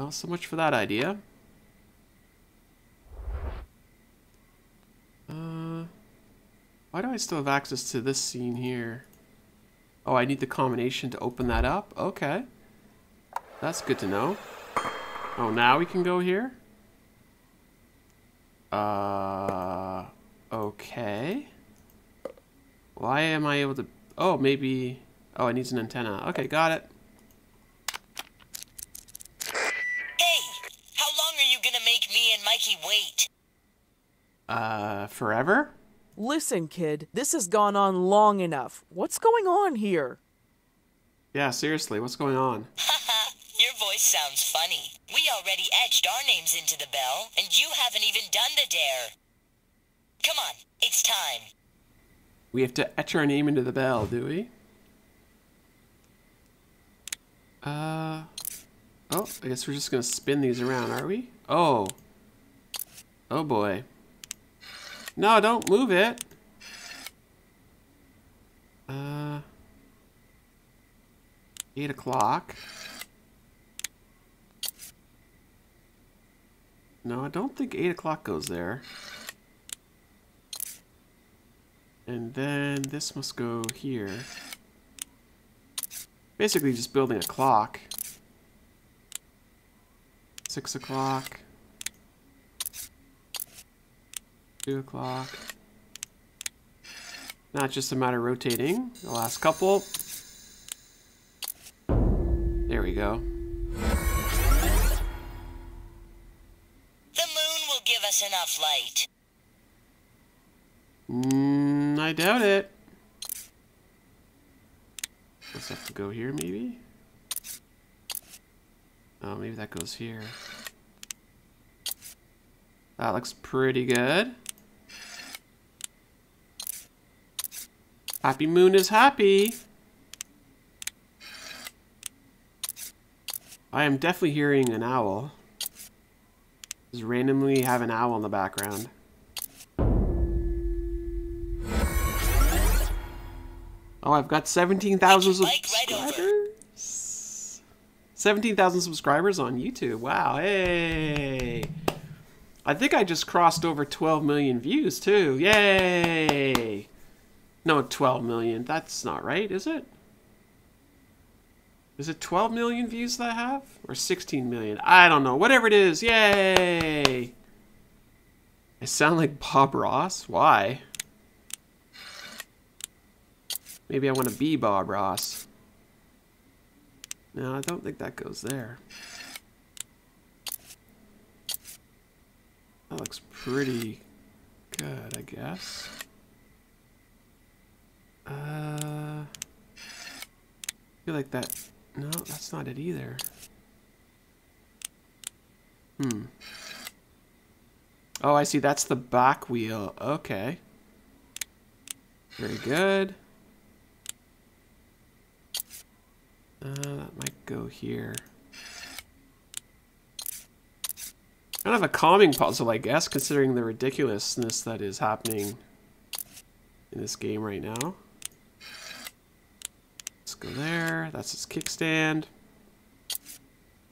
Well, so much for that idea. Uh, why do I still have access to this scene here? Oh, I need the combination to open that up? Okay. That's good to know. Oh, now we can go here? Uh, okay. Why am I able to... Oh, maybe... Oh, it needs an antenna. Okay, got it. Hey, how long are you gonna make me and Mikey wait? Uh, forever? Listen, kid, this has gone on long enough. What's going on here? Yeah, seriously, what's going on? Haha, your voice sounds funny. We already etched our names into the bell, and you haven't even done the dare. Come on, it's time. We have to etch our name into the bell, do we? Uh, oh, I guess we're just gonna spin these around, are we? Oh. Oh boy. No, don't move it. Uh, eight o'clock. No, I don't think eight o'clock goes there. And then this must go here. Basically just building a clock. Six o'clock. Two o'clock. Now it's just a matter of rotating the last couple. There we go. The moon will give us enough light. Mm, I doubt it. Let's have to go here, maybe? Oh, maybe that goes here. That looks pretty good. Happy Moon is happy. I am definitely hearing an owl. Just randomly have an owl in the background. Oh, I've got 17,000 Mike, right over. subscribers. 17,000 subscribers on YouTube. Wow, hey. I think I just crossed over 12 million views too. Yay. No, 12 million. That's not right, is it? Is it 12 million views that I have? Or 16 million? I don't know. Whatever it is. Yay. I sound like Bob Ross? Why? Maybe I want to be Bob Ross. No, I don't think that goes there. That looks pretty good, I guess. Uh, I feel like that. No, that's not it either. Hmm. Oh, I see. That's the back wheel. Okay. Very good. Uh, that might go here. Kind of a calming puzzle, I guess, considering the ridiculousness that is happening in this game right now. Let's go there. That's his kickstand.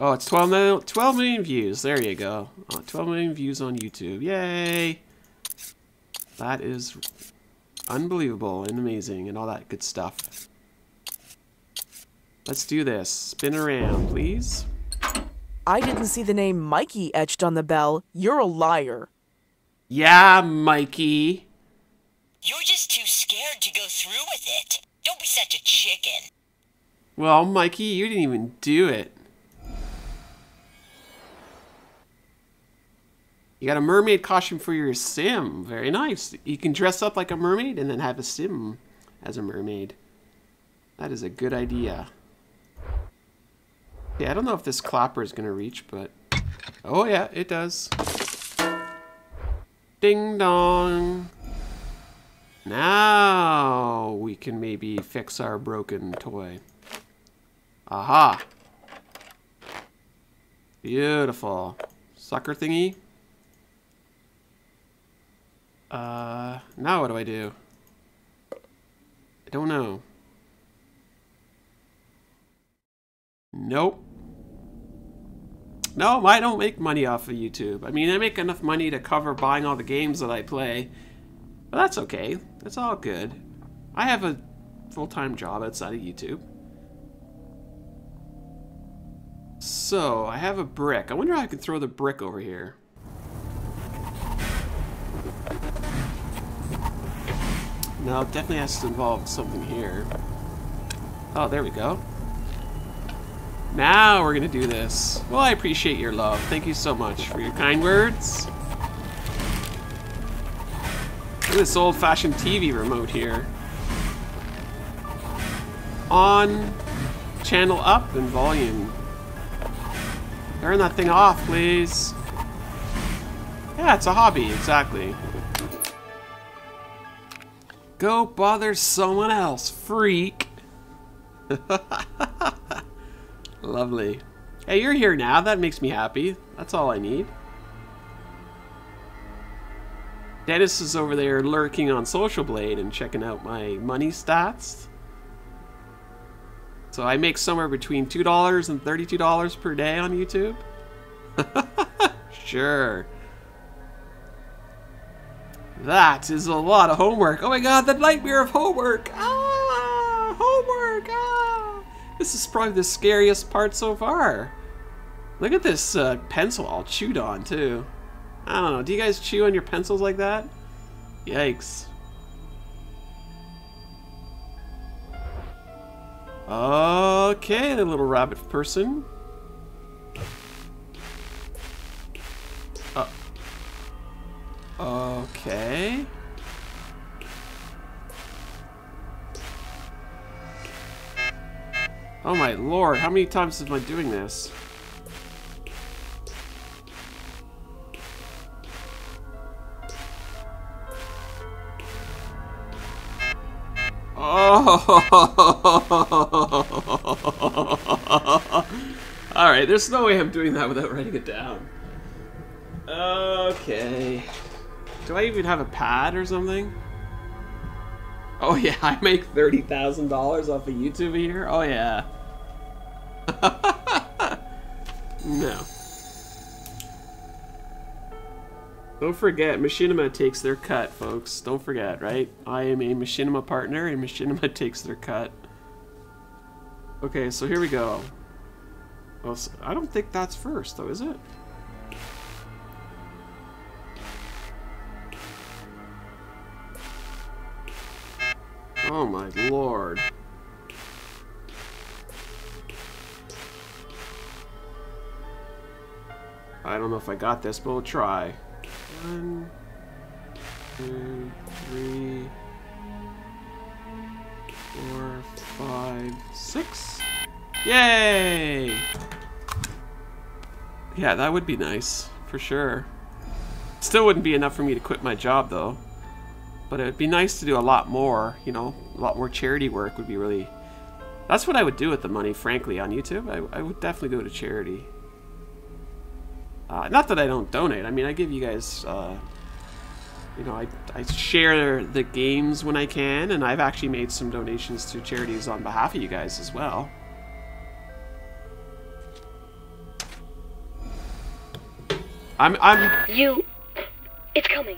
Oh, it's 12 million, 12 million views. There you go. Oh, 12 million views on YouTube. Yay! That is unbelievable and amazing and all that good stuff. Let's do this. Spin around, please. I didn't see the name Mikey etched on the bell. You're a liar. Yeah, Mikey. You're just too scared to go through with it. Don't be such a chicken. Well, Mikey, you didn't even do it. You got a mermaid costume for your sim. Very nice. You can dress up like a mermaid and then have a sim as a mermaid. That is a good idea. Yeah, I don't know if this clapper is going to reach, but... Oh, yeah, it does. Ding dong. Now we can maybe fix our broken toy. Aha. Beautiful. Sucker thingy. Uh, now what do I do? I don't know. Nope. No, I don't make money off of YouTube. I mean, I make enough money to cover buying all the games that I play. But that's okay. That's all good. I have a full-time job outside of YouTube. So, I have a brick. I wonder how I can throw the brick over here. No, it definitely has to involve something here. Oh, there we go. Now we're gonna do this. Well, I appreciate your love. Thank you so much for your kind words. Look at this old-fashioned TV remote here. On, channel up, and volume. Turn that thing off, please. Yeah, it's a hobby, exactly. Go bother someone else, freak. Lovely. Hey, you're here now. That makes me happy. That's all I need. Dennis is over there lurking on Social Blade and checking out my money stats. So I make somewhere between $2 and $32 per day on YouTube. sure. That is a lot of homework. Oh my god, the nightmare of homework. Ah, homework. Ah. This is probably the scariest part so far. Look at this uh, pencil all chewed on, too. I don't know. Do you guys chew on your pencils like that? Yikes. Okay, the little rabbit person. Uh, okay. Oh my lord, how many times am I doing this? Oh! Alright, there's no way I'm doing that without writing it down. Okay. Do I even have a pad or something? Oh yeah, I make $30,000 off of YouTube a year? Oh yeah. no. Don't forget, Machinima takes their cut, folks. Don't forget, right? I am a Machinima partner, and Machinima takes their cut. Okay, so here we go. Oh, so I don't think that's first, though, is it? Oh my lord. I don't know if I got this, but we'll try. One, two, three, five, six. Yay! Yeah, that would be nice, for sure. Still wouldn't be enough for me to quit my job, though. But it would be nice to do a lot more, you know, a lot more charity work would be really... That's what I would do with the money, frankly, on YouTube. I, I would definitely go to charity. Uh, not that I don't donate. I mean, I give you guys, uh, you know, I, I share the games when I can, and I've actually made some donations to charities on behalf of you guys as well. I'm, I'm... You... It's coming.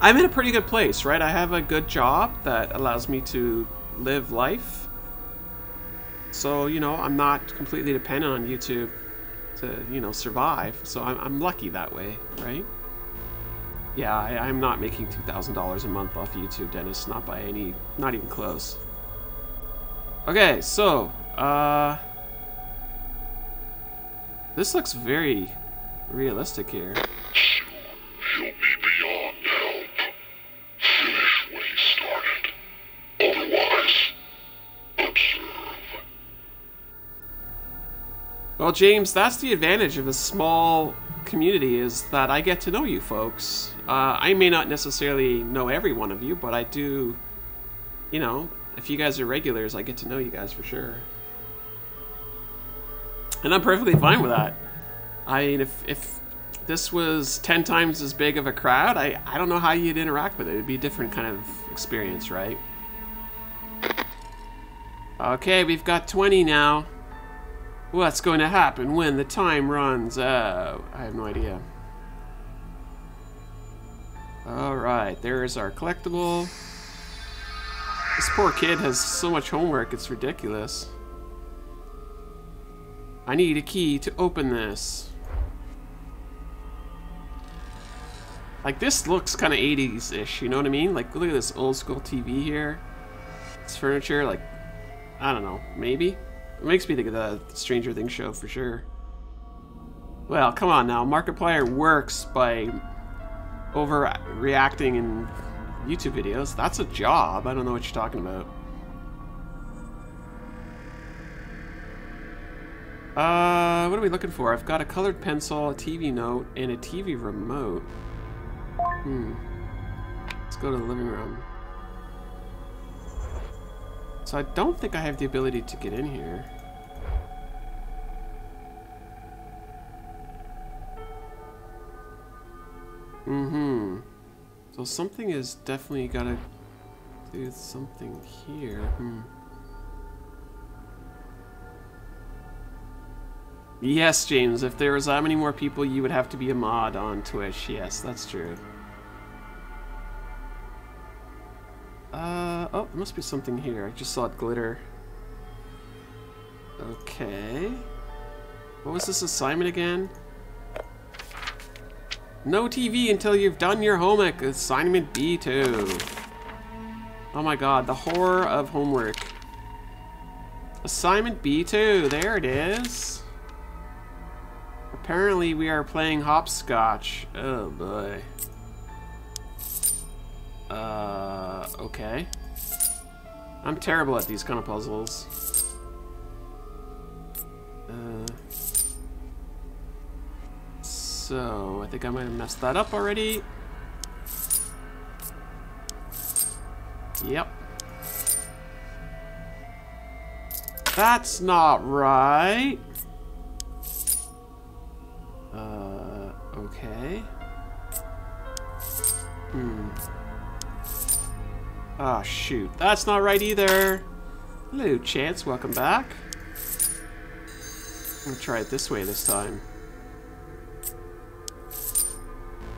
I'm in a pretty good place, right? I have a good job that allows me to live life. So, you know, I'm not completely dependent on YouTube to, you know, survive. So I'm, I'm lucky that way, right? Yeah, I, I'm not making $2,000 a month off YouTube, Dennis. Not by any, not even close. Okay, so, uh... This looks very realistic here. He'll be beyond help. Finish what he started. Otherwise, observe. Well, James, that's the advantage of a small community is that I get to know you folks. Uh, I may not necessarily know every one of you, but I do, you know, if you guys are regulars, I get to know you guys for sure. And I'm perfectly fine with that. I mean, if, if this was 10 times as big of a crowd, I, I don't know how you'd interact with it. It'd be a different kind of experience, right? Okay, we've got 20 now. What's going to happen when the time runs out? I have no idea. Alright, there's our collectible. This poor kid has so much homework, it's ridiculous. I need a key to open this. Like, this looks kind of 80s-ish, you know what I mean? Like, look at this old school TV here. This furniture, like, I don't know, maybe? It makes me think of the Stranger Things show for sure. Well, come on now. Markiplier works by overreacting in YouTube videos. That's a job. I don't know what you're talking about. Uh, what are we looking for? I've got a colored pencil, a TV note, and a TV remote. Hmm. Let's go to the living room. So I don't think I have the ability to get in here. Mm-hmm. So something is definitely gotta do something here. Hmm. Yes, James, if there was that many more people, you would have to be a mod on Twitch. Yes, that's true. Uh, oh, there must be something here. I just saw it glitter. Okay. What was this assignment again? No TV until you've done your homework. Assignment B2. Oh my god, the horror of homework. Assignment B2, there it is. Apparently we are playing hopscotch. Oh boy. Uh, okay. I'm terrible at these kind of puzzles. Uh, so, I think I might have messed that up already. Yep. That's not right. Uh, okay. Hmm. Ah, oh, shoot. That's not right either. Hello, Chance. Welcome back. I'm gonna try it this way this time.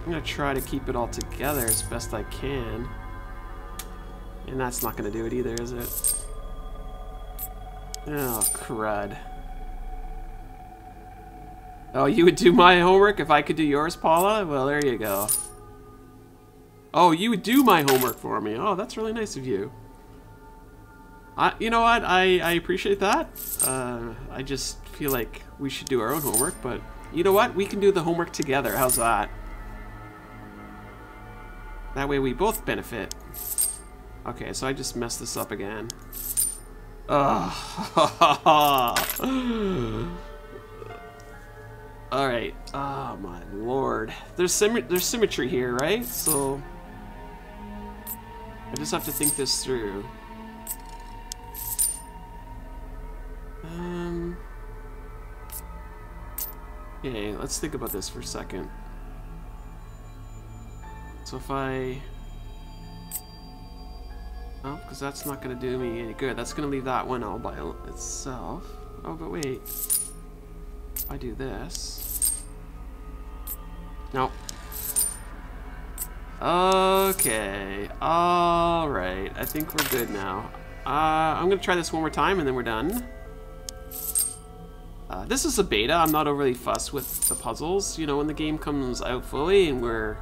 I'm gonna try to keep it all together as best I can. And that's not gonna do it either, is it? Oh, crud. Oh, you would do my homework if I could do yours, Paula? Well, there you go. Oh, you would do my homework for me. Oh, that's really nice of you. I, you know what? I, I appreciate that. Uh, I just feel like we should do our own homework, but you know what? We can do the homework together. How's that? That way we both benefit. Okay, so I just messed this up again. Ugh. Alright. Oh my lord. There's, there's symmetry here, right? So... I just have to think this through. Um... Okay, let's think about this for a second. So if I... Oh, because that's not going to do me any good. That's going to leave that one all by itself. Oh, but wait. If I do this. No. Okay. Alright. I think we're good now. Uh, I'm to try this one more time and then we're done. Uh, this is a beta. I'm not overly fussed with the puzzles. You know, when the game comes out fully and we're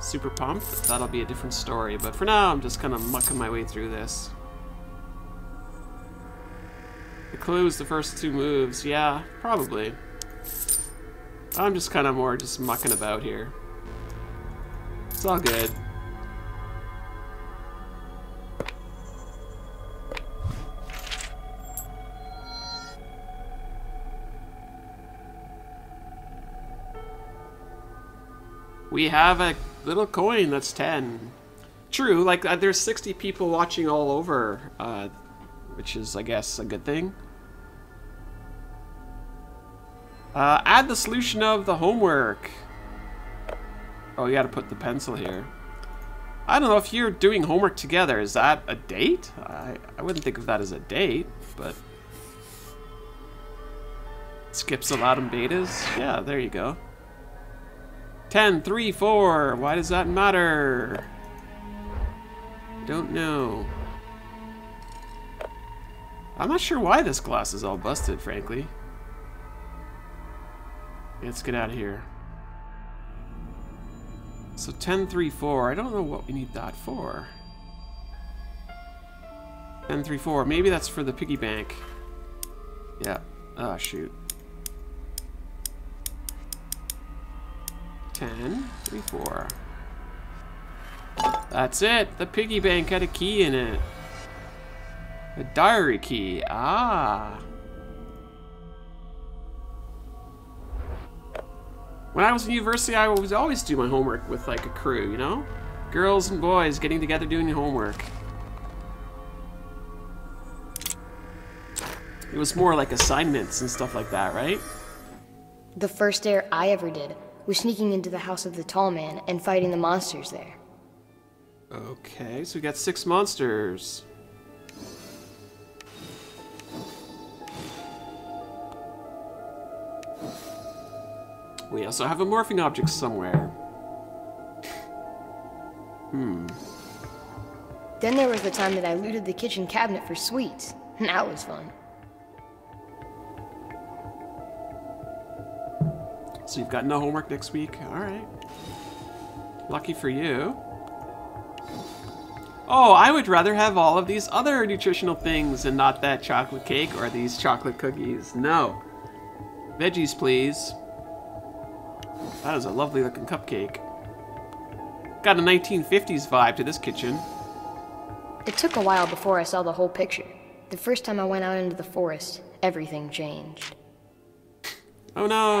super pumped, that'll be a different story. But for now, I'm just kind of mucking my way through this. The clue clues, the first two moves, yeah, probably. I'm just kind of more just mucking about here. It's all good. We have a little coin that's 10. True, like uh, there's 60 people watching all over, uh, which is, I guess, a good thing. Uh, add the solution of the homework. Oh, you gotta put the pencil here. I don't know if you're doing homework together. Is that a date? I, I wouldn't think of that as a date, but... Skips a lot of betas? Yeah, there you go. 10, 3, 4. Why does that matter? Don't know. I'm not sure why this glass is all busted, frankly. Let's get out of here. So 10, 3, 4. I don't know what we need that for. 10, 3, 4. Maybe that's for the piggy bank. Yeah. Oh, shoot. 10, 3, 4. That's it. The piggy bank had a key in it. A diary key. Ah. When I was in university, I would always do my homework with like a crew, you know? Girls and boys getting together doing homework. It was more like assignments and stuff like that, right? The first dare I ever did was sneaking into the house of the tall man and fighting the monsters there. Okay, so we got six monsters. We also have a morphing object somewhere. Hmm. Then there was the time that I looted the kitchen cabinet for sweets. That was fun. So you've got no homework next week? Alright. Lucky for you. Oh, I would rather have all of these other nutritional things and not that chocolate cake or these chocolate cookies. No. Veggies, please. That is a lovely looking cupcake. Got a 1950s vibe to this kitchen. It took a while before I saw the whole picture. The first time I went out into the forest, everything changed. Oh no!